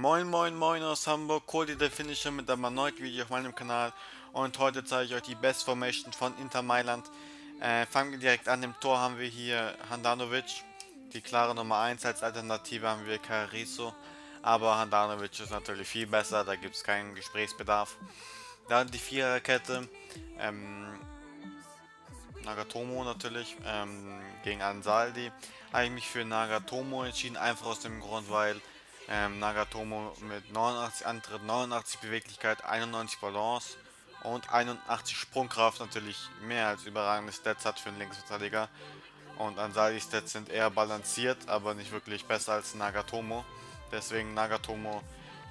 Moin moin moin aus Hamburg, Cody der Finisher mit einem erneuten Video auf meinem Kanal. Und heute zeige ich euch die Best Formation von Inter Mailand. Äh, fangen wir direkt an, im Tor haben wir hier Handanovic, die klare Nummer 1, als Alternative haben wir Cariso, aber Handanovic ist natürlich viel besser, da gibt es keinen Gesprächsbedarf. Dann die Viererkette, ähm, Nagatomo natürlich, ähm, gegen Ansaldi. Habe ich mich für Nagatomo entschieden, einfach aus dem Grund, weil ähm, Nagatomo mit 89 Antritt, 89 Beweglichkeit, 91 Balance und 81 Sprungkraft natürlich mehr als überragende Stats hat für einen Linksverteidiger. Und Ansaldi Stats sind eher balanciert, aber nicht wirklich besser als Nagatomo. Deswegen Nagatomo,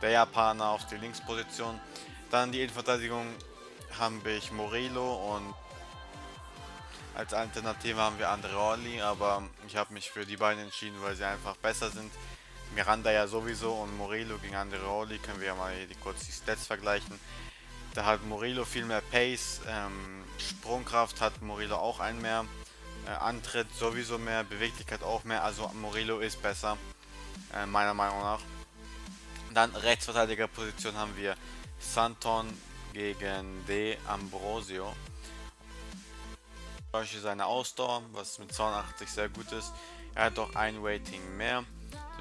der Japaner auf die Linksposition. Dann die Innenverteidigung haben wir Morello und als Alternative haben wir Andreoli, aber ich habe mich für die beiden entschieden, weil sie einfach besser sind. Miranda ja sowieso und Morello gegen Andreoli können wir ja mal die, kurz die Stats vergleichen. Da hat Morello viel mehr Pace, ähm, Sprungkraft hat Morello auch ein mehr, äh, Antritt sowieso mehr, Beweglichkeit auch mehr, also Morello ist besser, äh, meiner Meinung nach. Dann Rechtsverteidigerposition haben wir Santon gegen De Ambrosio. Beispiel seine Ausdauer, was mit 82 sehr gut ist. Er hat auch ein Rating mehr,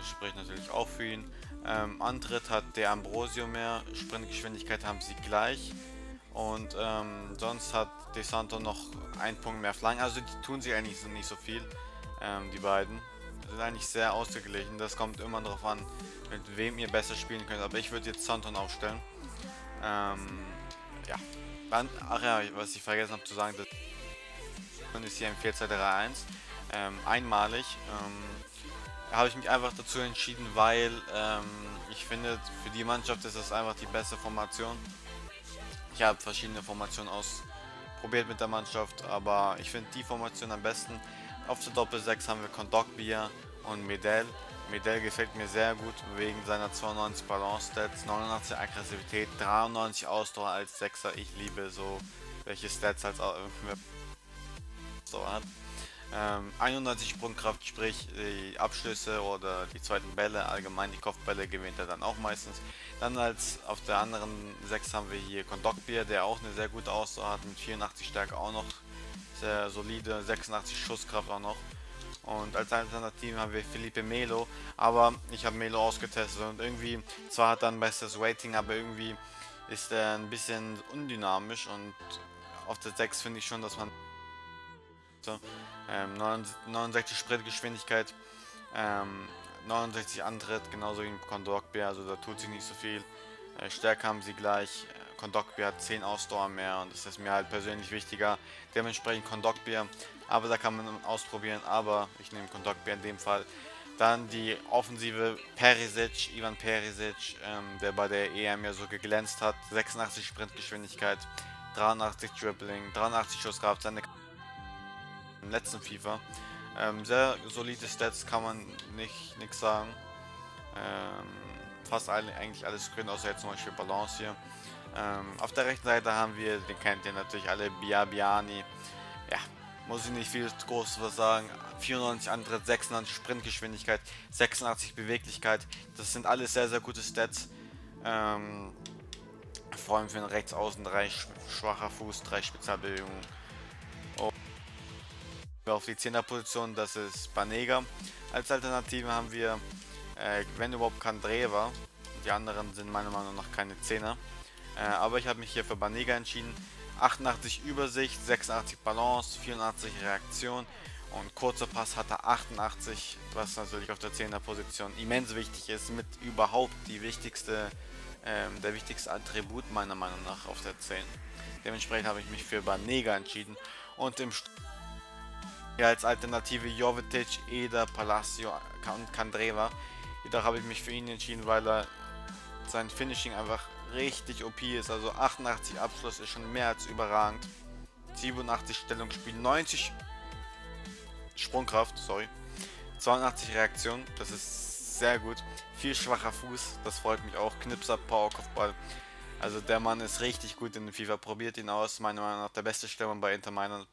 spricht natürlich auch für ihn. Ähm, Antritt hat der Ambrosio mehr, Sprintgeschwindigkeit haben sie gleich. Und ähm, sonst hat De Santo noch einen Punkt mehr Flanken. Also die tun sie eigentlich nicht so viel, ähm, die beiden. Das sind eigentlich sehr ausgeglichen. Das kommt immer darauf an, mit wem ihr besser spielen könnt. Aber ich würde jetzt Santon aufstellen. Ähm, ja. Ach ja, was ich vergessen habe zu sagen, das ist hier im 4-2-3-1. Ähm, einmalig. Habe ich mich einfach dazu entschieden, weil ähm, ich finde, für die Mannschaft ist das einfach die beste Formation. Ich habe verschiedene Formationen ausprobiert mit der Mannschaft, aber ich finde die Formation am besten. Auf der Doppel 6 haben wir Kondokbier und Medell. Medell gefällt mir sehr gut wegen seiner 92 Balance Stats, 89 Aggressivität, 93 Ausdauer als Sechser. Ich liebe so welche Stats als Ausdauer hat. Ähm, 91 Sprungkraft, sprich die Abschlüsse oder die zweiten Bälle, allgemein die Kopfbälle gewinnt er dann auch meistens. Dann als auf der anderen 6 haben wir hier Kondokbier, der auch eine sehr gute Ausdauer hat, mit 84 Stärke auch noch sehr solide, 86 Schusskraft auch noch. Und als Alternative haben wir Felipe Melo, aber ich habe Melo ausgetestet und irgendwie, zwar hat er ein besseres Rating, aber irgendwie ist er ein bisschen undynamisch und auf der 6 finde ich schon, dass man ähm, 69 Sprintgeschwindigkeit, ähm, 69 Antritt, genauso wie Kondokbär, also da tut sich nicht so viel. Äh, Stärke haben sie gleich, Kondokbär hat 10 Ausdauer mehr und das ist mir halt persönlich wichtiger. Dementsprechend Kondokbär aber da kann man ausprobieren, aber ich nehme Kontaktbär in dem Fall. Dann die Offensive Perisic, Ivan Perisic, ähm, der bei der EM ja so geglänzt hat. 86 Sprintgeschwindigkeit, 83 Dribbling, 83 Schusskraft, seine im letzten FIFA. Ähm, sehr solide Stats, kann man nicht nichts sagen. Ähm, fast alle, eigentlich alles grün, außer jetzt zum Beispiel Balance hier. Ähm, auf der rechten Seite haben wir, den kennt ihr natürlich alle, Biabiani. Ja, muss ich nicht viel groß was sagen. 94 Antritt, 96 Sprintgeschwindigkeit, 86 Beweglichkeit. Das sind alles sehr, sehr gute Stats. Ähm, vor allem für den Rechtsaußen, drei schwacher Fuß, drei Spezialbewegungen. Auf die 10er Position, das ist Banega. Als Alternative haben wir, äh, wenn überhaupt, Kandreva. Die anderen sind meiner Meinung nach keine 10er. Äh, aber ich habe mich hier für Banega entschieden. 88 Übersicht, 86 Balance, 84 Reaktion und kurzer Pass hat er 88, was natürlich auf der 10er Position immens wichtig ist, mit überhaupt die wichtigste, ähm, der wichtigste Attribut meiner Meinung nach auf der 10. Dementsprechend habe ich mich für Banega entschieden und im St ja, als Alternative Jovetic, Eder, Palacio und Kandreva. Jedoch habe ich mich für ihn entschieden, weil er sein Finishing einfach richtig OP ist. Also 88 Abschluss ist schon mehr als überragend. 87 Stellungsspiel, 90 Sprungkraft, sorry. 82 Reaktion, das ist sehr gut. Viel schwacher Fuß, das freut mich auch. Knipser, Power, Kopfball. Also der Mann ist richtig gut in FIFA. Probiert ihn aus. Meiner Meinung nach der beste Stürmer bei Inter Mailand.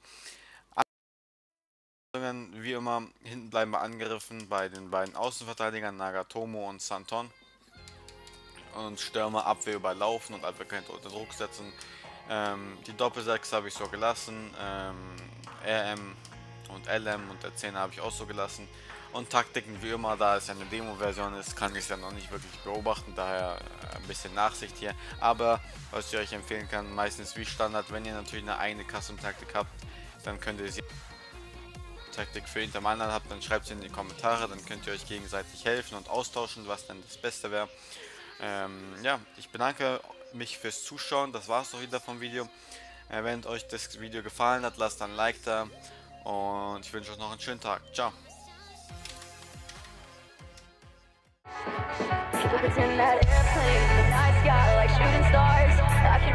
Wie immer, hinten bleiben wir angegriffen bei den beiden Außenverteidigern Nagatomo und Santon. und Stürmer Abwehr überlaufen und Abwehr könnte unter Druck setzen. Ähm, die Doppelsechs habe ich so gelassen, ähm, RM und LM und der 10 habe ich auch so gelassen. Und Taktiken wie immer, da es eine Demo-Version ist, kann ich es ja noch nicht wirklich beobachten, daher äh, ein bisschen Nachsicht hier. Aber was ich euch empfehlen kann, meistens wie Standard, wenn ihr natürlich eine eigene Custom-Taktik habt, dann könnt ihr sie Taktik für Inter Mailand habt, dann schreibt sie in die Kommentare, dann könnt ihr euch gegenseitig helfen und austauschen, was dann das Beste wäre. Ähm, ja, ich bedanke mich fürs Zuschauen, das war es doch wieder vom Video. Äh, wenn euch das Video gefallen hat, lasst ein Like da und ich wünsche euch noch einen schönen Tag. Ciao. pretend that airplane in the night sky like shooting stars. I could